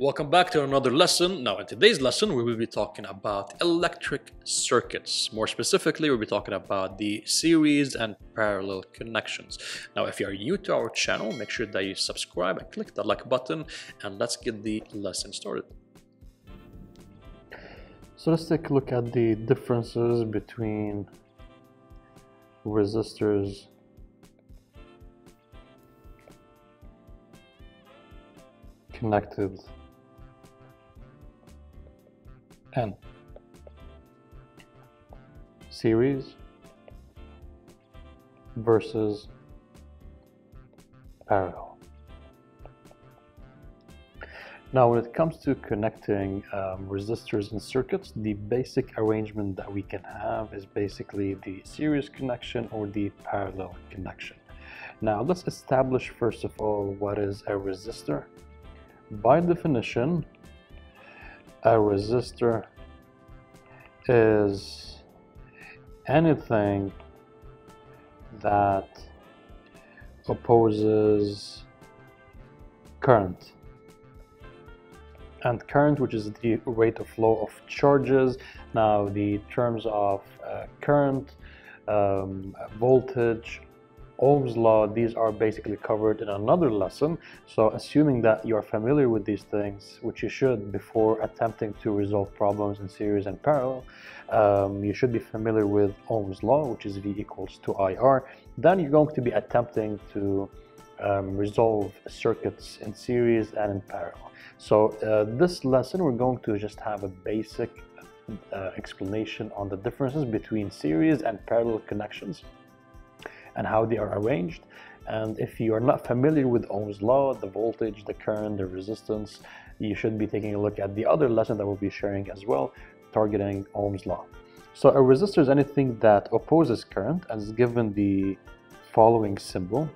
Welcome back to another lesson. Now, in today's lesson, we will be talking about electric circuits. More specifically, we'll be talking about the series and parallel connections. Now, if you are new to our channel, make sure that you subscribe and click that like button, and let's get the lesson started. So let's take a look at the differences between resistors connected series versus parallel. Now when it comes to connecting um, resistors and circuits, the basic arrangement that we can have is basically the series connection or the parallel connection. Now let's establish first of all what is a resistor. By definition, a resistor is anything that opposes current. And current which is the rate of flow of charges. Now the terms of uh, current um, voltage Ohm's law, these are basically covered in another lesson. So assuming that you are familiar with these things, which you should before attempting to resolve problems in series and parallel, um, you should be familiar with Ohm's law, which is V equals to IR. Then you're going to be attempting to um, resolve circuits in series and in parallel. So uh, this lesson, we're going to just have a basic uh, explanation on the differences between series and parallel connections and how they are arranged. And if you are not familiar with Ohm's law, the voltage, the current, the resistance, you should be taking a look at the other lesson that we'll be sharing as well, targeting Ohm's law. So a resistor is anything that opposes current and is given the following symbol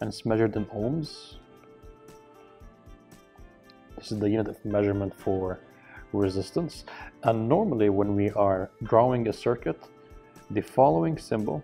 and it's measured in ohms. This is the unit of measurement for resistance. And normally when we are drawing a circuit, the following symbol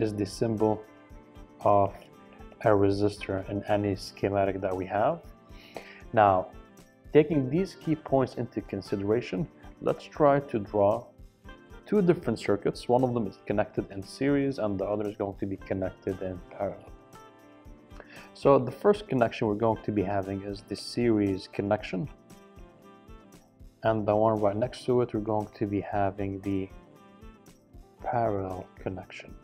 is the symbol of a resistor in any schematic that we have. Now, taking these key points into consideration, let's try to draw two different circuits. One of them is connected in series and the other is going to be connected in parallel. So the first connection we're going to be having is the series connection and the one right next to it we're going to be having the parallel connection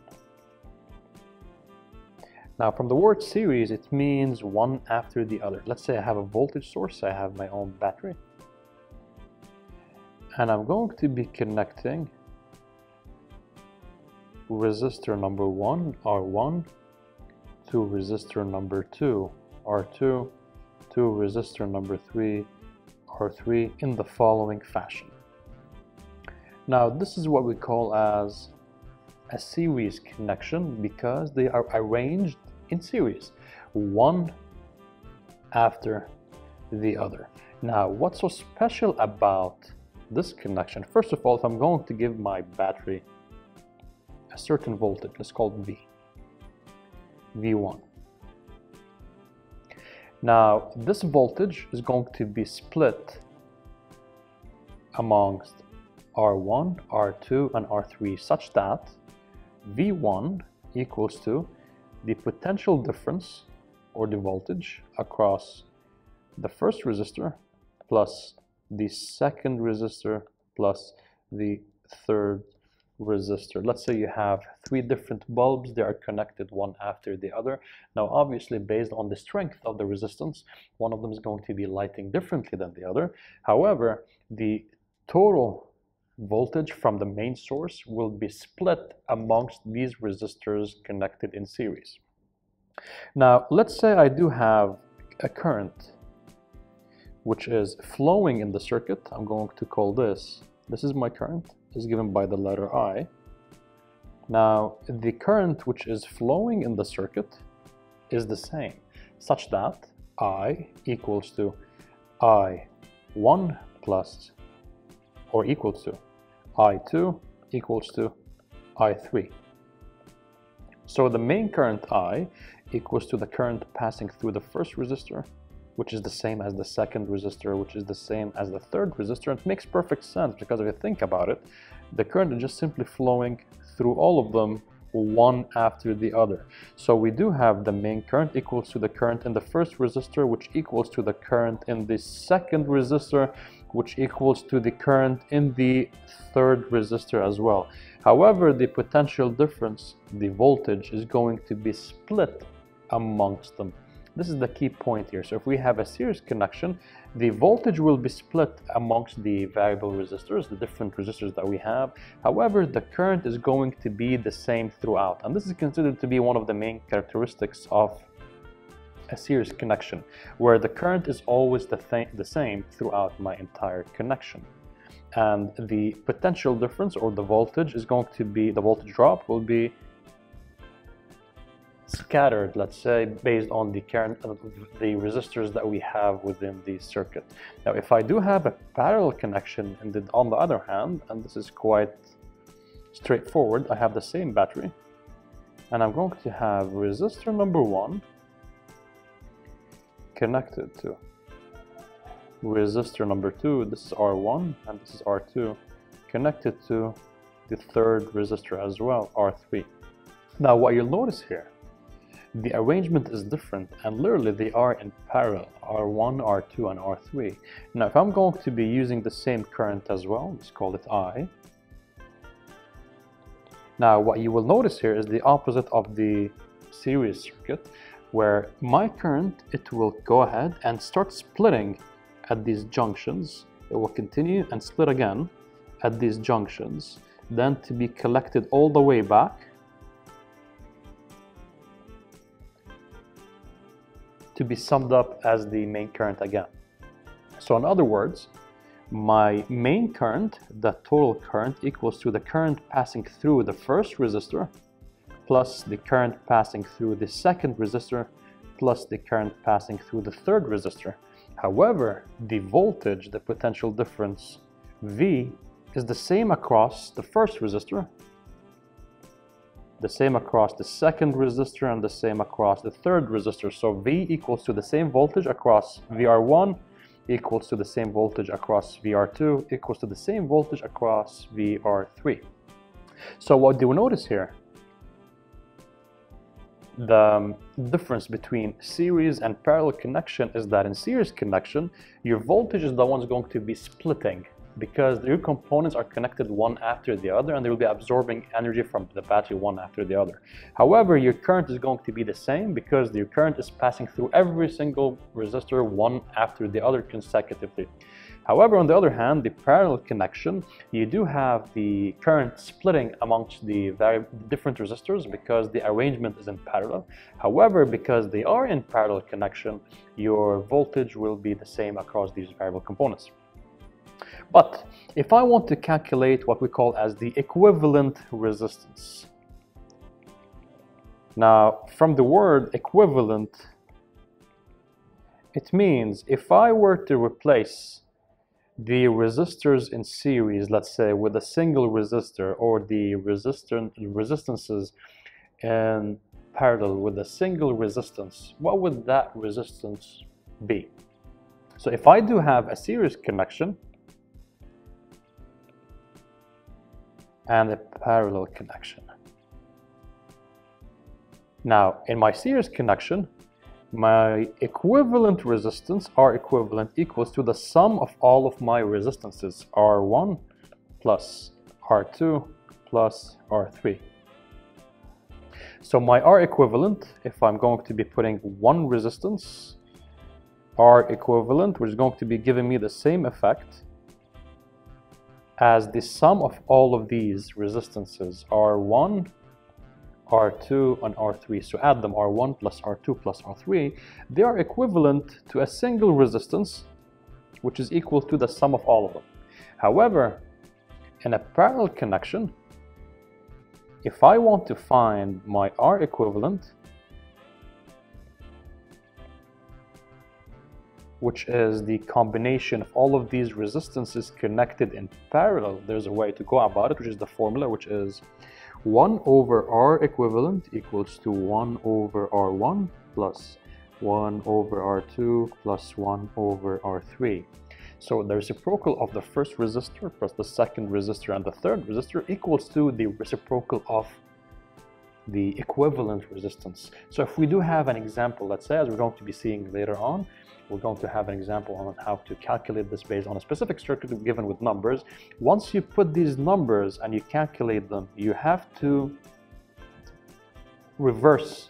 now from the word series it means one after the other let's say I have a voltage source I have my own battery and I'm going to be connecting resistor number one R1 to resistor number two R2 to resistor number three R3 in the following fashion. Now this is what we call as a series connection because they are arranged in series, one after the other. Now what's so special about this connection? First of all, if I'm going to give my battery a certain voltage, let's call it V, V1. Now, this voltage is going to be split amongst R1, R2, and R3 such that V1 equals to the potential difference or the voltage across the first resistor plus the second resistor plus the third resistor. Let's say you have three different bulbs, they are connected one after the other. Now obviously based on the strength of the resistance, one of them is going to be lighting differently than the other. However, the total voltage from the main source will be split amongst these resistors connected in series. Now let's say I do have a current which is flowing in the circuit. I'm going to call this, this is my current is given by the letter I. Now, the current which is flowing in the circuit is the same, such that I equals to I1 plus or equals to I2 equals to I3. So the main current I equals to the current passing through the first resistor, which is the same as the second resistor, which is the same as the third resistor. It makes perfect sense because if you think about it, the current is just simply flowing through all of them one after the other. So we do have the main current equals to the current in the first resistor, which equals to the current in the second resistor, which equals to the current in the third resistor as well. However, the potential difference, the voltage, is going to be split amongst them. This is the key point here. So if we have a series connection, the voltage will be split amongst the variable resistors, the different resistors that we have. However, the current is going to be the same throughout. And this is considered to be one of the main characteristics of a series connection, where the current is always the, th the same throughout my entire connection. And the potential difference or the voltage is going to be, the voltage drop will be scattered, let's say, based on the current, uh, the resistors that we have within the circuit. Now, if I do have a parallel connection, and then on the other hand, and this is quite straightforward, I have the same battery, and I'm going to have resistor number one connected to resistor number two, this is R1, and this is R2, connected to the third resistor as well, R3. Now, what you'll notice here the arrangement is different and literally they are in parallel R1, R2 and R3. Now if I'm going to be using the same current as well, let's call it I. Now what you will notice here is the opposite of the series circuit where my current, it will go ahead and start splitting at these junctions. It will continue and split again at these junctions, then to be collected all the way back to be summed up as the main current again. So in other words, my main current, the total current, equals to the current passing through the first resistor plus the current passing through the second resistor plus the current passing through the third resistor. However, the voltage, the potential difference, V, is the same across the first resistor the same across the second resistor and the same across the third resistor. So V equals to the same voltage across VR1 equals to the same voltage across VR2 equals to the same voltage across VR3. So what do we notice here? The um, difference between series and parallel connection is that in series connection, your voltage is the one going to be splitting because your components are connected one after the other and they will be absorbing energy from the battery one after the other. However, your current is going to be the same because your current is passing through every single resistor one after the other consecutively. However, on the other hand, the parallel connection, you do have the current splitting amongst the very different resistors because the arrangement is in parallel. However, because they are in parallel connection, your voltage will be the same across these variable components. But if I want to calculate what we call as the equivalent resistance, now from the word equivalent, it means if I were to replace the resistors in series, let's say with a single resistor or the resistances in parallel with a single resistance, what would that resistance be? So if I do have a series connection, and a parallel connection. Now, in my series connection, my equivalent resistance, R equivalent, equals to the sum of all of my resistances, R1 plus R2 plus R3. So my R equivalent, if I'm going to be putting one resistance, R equivalent, which is going to be giving me the same effect, as the sum of all of these resistances R1, R2, and R3. So add them R1 plus R2 plus R3. They are equivalent to a single resistance, which is equal to the sum of all of them. However, in a parallel connection, if I want to find my R equivalent, which is the combination of all of these resistances connected in parallel. There's a way to go about it, which is the formula, which is 1 over R equivalent equals to 1 over R1 plus 1 over R2 plus 1 over R3. So the reciprocal of the first resistor plus the second resistor and the third resistor equals to the reciprocal of the equivalent resistance. So if we do have an example, let's say, as we're going to be seeing later on, we're going to have an example on how to calculate this based on a specific circuit given with numbers. Once you put these numbers and you calculate them, you have to reverse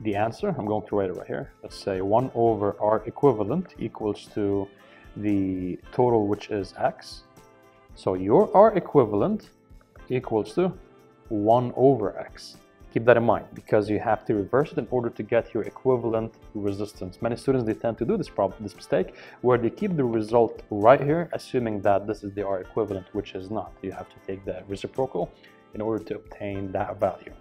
the answer. I'm going to write it right here. Let's say 1 over R equivalent equals to the total, which is X. So your R equivalent equals to 1 over X. Keep that in mind because you have to reverse it in order to get your equivalent resistance. Many students, they tend to do this problem, this mistake, where they keep the result right here, assuming that this is the R equivalent, which is not. You have to take the reciprocal in order to obtain that value.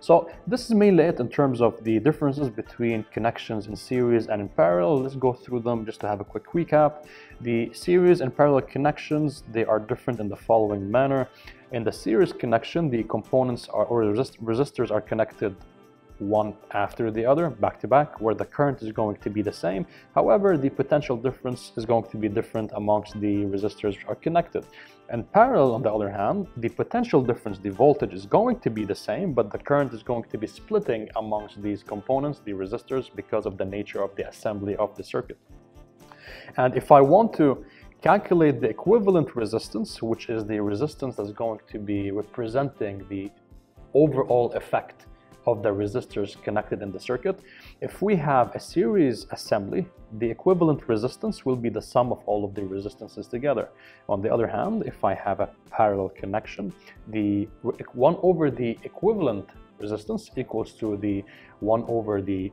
So this is mainly it in terms of the differences between connections in series and in parallel. Let's go through them just to have a quick recap. The series and parallel connections, they are different in the following manner. In the series connection, the components are, or resist resistors are connected one after the other, back to back, where the current is going to be the same. However, the potential difference is going to be different amongst the resistors which are connected. And parallel, on the other hand, the potential difference, the voltage is going to be the same, but the current is going to be splitting amongst these components, the resistors, because of the nature of the assembly of the circuit. And if I want to calculate the equivalent resistance, which is the resistance that's going to be representing the overall effect of the resistors connected in the circuit. If we have a series assembly, the equivalent resistance will be the sum of all of the resistances together. On the other hand, if I have a parallel connection, the 1 over the equivalent resistance equals to the 1 over the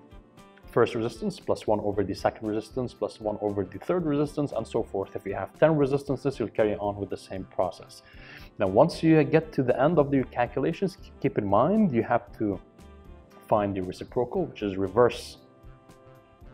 first resistance plus 1 over the second resistance plus 1 over the third resistance and so forth. If you have 10 resistances, you'll carry on with the same process. Now, once you get to the end of your calculations, keep in mind you have to find the reciprocal, which is reverse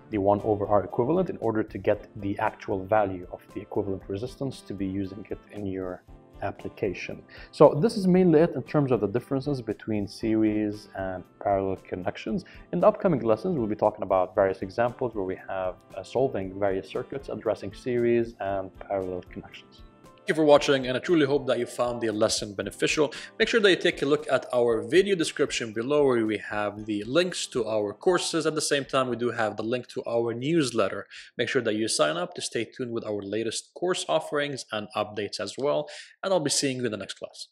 the 1 over R equivalent in order to get the actual value of the equivalent resistance to be using it in your application. So this is mainly it in terms of the differences between series and parallel connections. In the upcoming lessons, we'll be talking about various examples where we have uh, solving various circuits addressing series and parallel connections. Thank you for watching and I truly hope that you found the lesson beneficial. Make sure that you take a look at our video description below where we have the links to our courses. At the same time, we do have the link to our newsletter. Make sure that you sign up to stay tuned with our latest course offerings and updates as well. And I'll be seeing you in the next class.